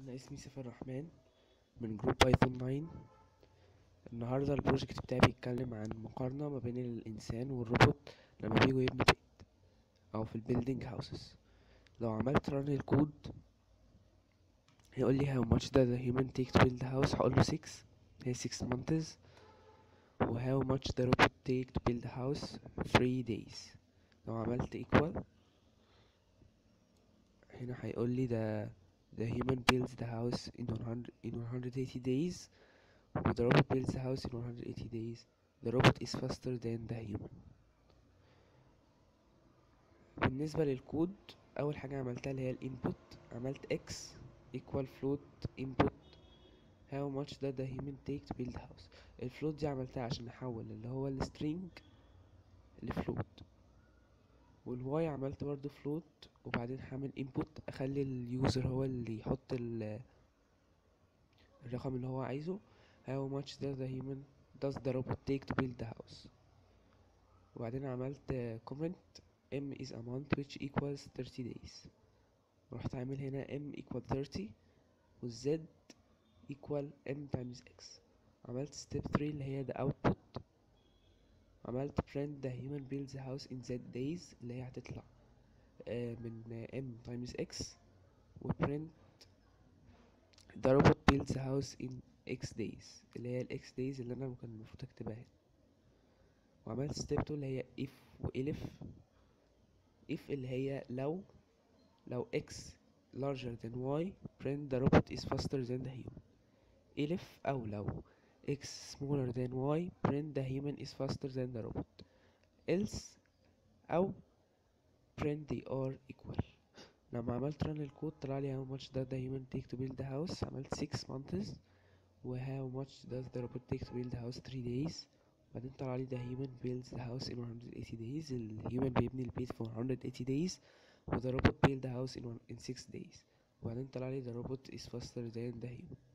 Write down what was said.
أنا اسمي سيف الرحمن من group Python 9 النهاردة ال project بتاعي بيتكلم عن مقارنة ما بين الإنسان والروبوت لما بيجوا يبنوا بيت أو في ال building houses لو عملت run ال code هيقول لي how much does a human take to build a house هقول له 6 هي 6 months. و how much the robot take to build a house? 3 days. لو عملت equal هنا هيقول لي ده the human builds the house in 100 in 180 days the robot builds the house in 180 days the robot is faster than the human بالنسبة للكود أول حاجة عملتها اللي هي الانبوت عملت x equal float input how much does the human take to build house الفلوت دي عملتها عشان احول اللي هو السترينج ل float وال y عملت برضو float وبعدين هعمل input اخلي ال user هو اللي يحط ال الرقم اللي هو عايزه how much does the human does the robot take to build the house وبعدين عملت comment m is a month which equals 30 days ورحت عامل هنا m equal 30 وال z equal m times x عملت step 3 اللي هي the output عملت print the human builds house in z days اللي هي هتطلع آه، من آه، m times x و print the robot builds house in x days اللي هي ال x days اللي أنا كان المفروض اكتبها هنا وعملت step 2 اللي هي if و elif if اللي هي لو لو x larger than y print the robot is faster than the human elif أو لو x smaller than y print the human is faster than the robot else أو print they are equal لما عملت run الكود طلع لي how much does the human take to build the house عملت 6 months و how much does the robot take to build the house 3 days بعدين طلع لي the human builds the house in 180 days ال human بيبني البيت في 180 days و the robot build the house in, one, in 6 days وبعدين طلع لي the robot is faster than the human